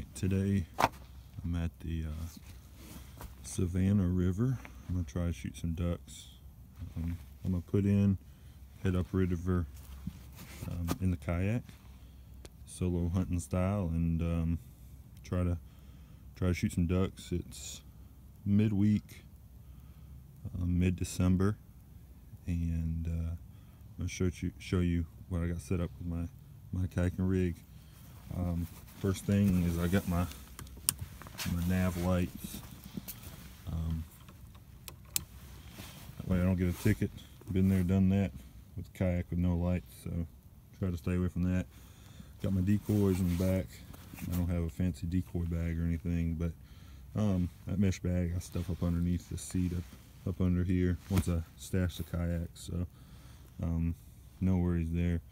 Alright, today I'm at the uh, Savannah River. I'm to try to shoot some ducks. Um, I'm to put in, head up river um, in the kayak, solo hunting style, and um, try to try to shoot some ducks. It's midweek, uh, mid-December, and uh, I'm to show you, show you what I got set up with my, my kayaking rig. Um, first thing is I got my my nav lights. Um, that way I don't get a ticket. Been there, done that with kayak with no lights, so try to stay away from that. Got my decoys in the back. I don't have a fancy decoy bag or anything, but um, that mesh bag I stuff up underneath the seat up, up under here once I stash the kayak, so um, no worries there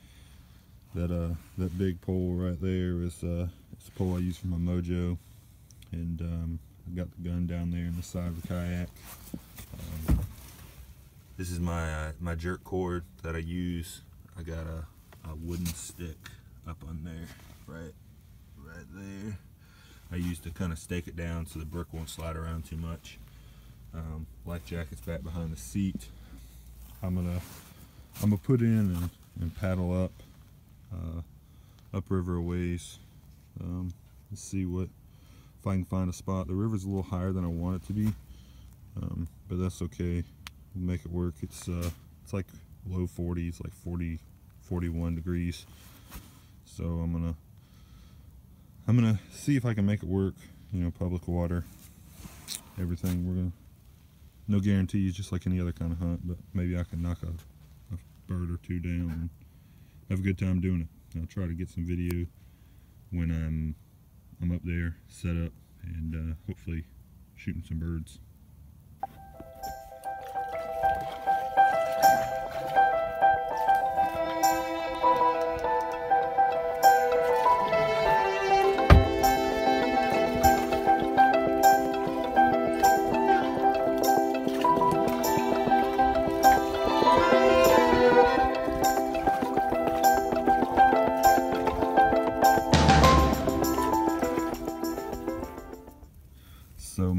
that uh that big pole right there. Is uh it's the pole I use for my mojo. And um, I got the gun down there in the side of the kayak. Um, this is my uh, my jerk cord that I use. I got a, a wooden stick up on there right right there. I use to kind of stake it down so the brick won't slide around too much. Um, life jacket's back behind the seat I'm gonna I'm gonna put in and, and paddle up uh, upriver a ways. Um, let's see what if I can find a spot. The river's a little higher than I want it to be, um, but that's okay. We'll make it work. It's uh, it's like low 40s, like 40, 41 degrees. So I'm gonna I'm gonna see if I can make it work. You know, public water, everything. We're gonna no guarantees, just like any other kind of hunt. But maybe I can knock a, a bird or two down have a good time doing it. I'll try to get some video when I'm I'm up there set up and uh, hopefully shooting some birds.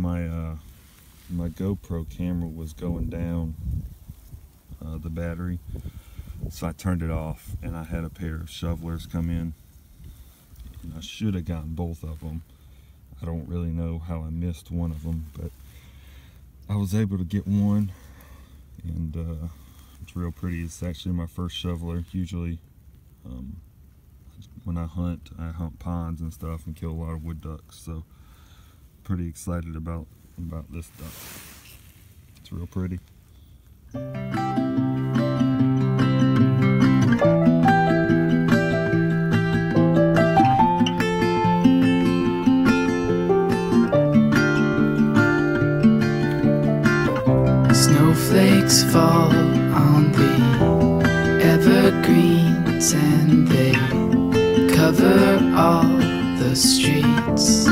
My uh, my GoPro camera was going down uh, the battery. So I turned it off and I had a pair of shovelers come in. And I should have gotten both of them I don't really know how I missed one of them but I was able to get one. And uh, it's real pretty. It's actually my first shoveler. Usually um, when I hunt I hunt ponds and stuff and kill a lot of wood ducks. So pretty excited about about this duck. It's real pretty. Snowflakes fall on the evergreens and they cover all the streets.